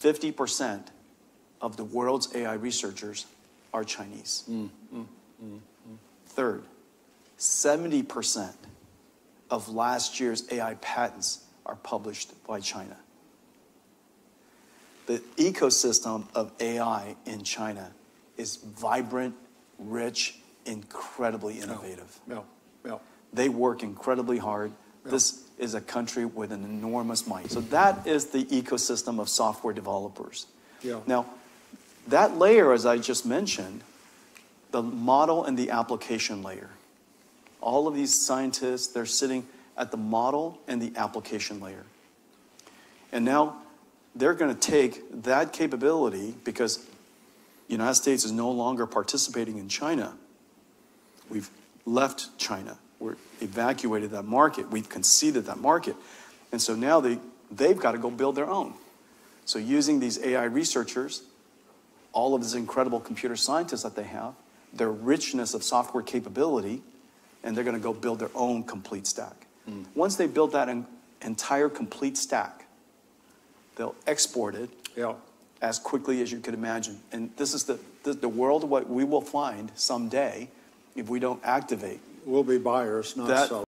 50% of the world's AI researchers are Chinese. Third, 70% of last year's AI patents are published by China. The ecosystem of AI in China is vibrant, rich, incredibly innovative. Yeah. Yeah. They work incredibly hard. This is a country with an enormous might. So that is the ecosystem of software developers. Yeah. Now, that layer, as I just mentioned, the model and the application layer. All of these scientists, they're sitting at the model and the application layer. And now they're going to take that capability because the United States is no longer participating in China. We've left China. We're evacuated that market. We've conceded that market. And so now they, they've got to go build their own. So using these AI researchers, all of these incredible computer scientists that they have, their richness of software capability, and they're going to go build their own complete stack. Mm. Once they build that en- entire complete stack, they'll export it Yeah. as quickly as you could imagine. And this is the, the, the world what we will find someday if we don't activate We'll be buyers, not That- sellers.